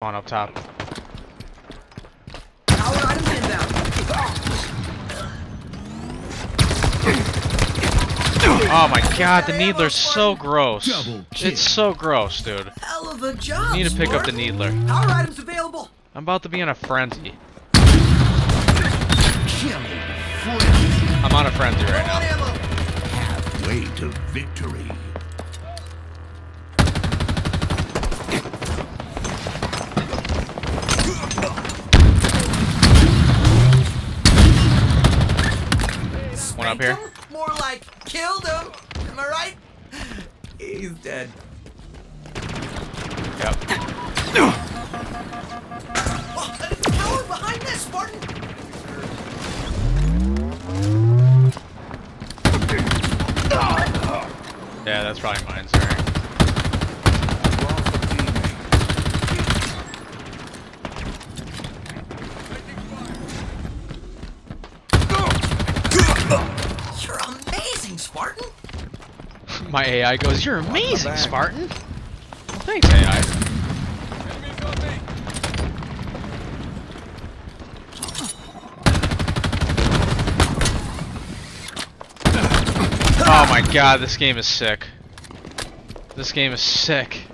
On up top. Oh my god, the Needler's so gross. It's so gross, dude. Hell of a job. You need to pick up the. Needler. Power items available. I'm about to be in a frenzy. I'm on a frenzy right now. Halfway to victory. One up here. him? More like killed him. Am I right? He's dead. Yep. Oh, power behind this, Spartan. Yeah, that's probably mine, sorry. You're amazing, Spartan. My AI goes, You're amazing, Spartan! Well, thanks, AI. Oh my god, this game is sick. This game is sick.